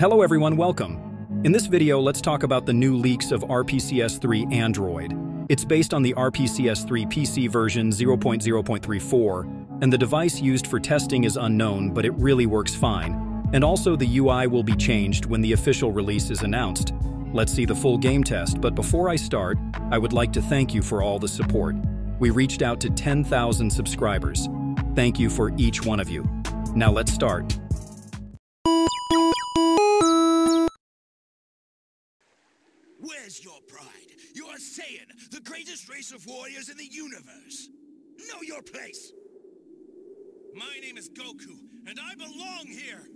Hello everyone, welcome. In this video, let's talk about the new leaks of RPCS3 Android. It's based on the RPCS3 PC version 0.0.34, and the device used for testing is unknown, but it really works fine. And also the UI will be changed when the official release is announced. Let's see the full game test, but before I start, I would like to thank you for all the support. We reached out to 10,000 subscribers. Thank you for each one of you. Now let's start. Where's your pride? You are Saiyan, the greatest race of warriors in the universe. Know your place. My name is Goku, and I belong here!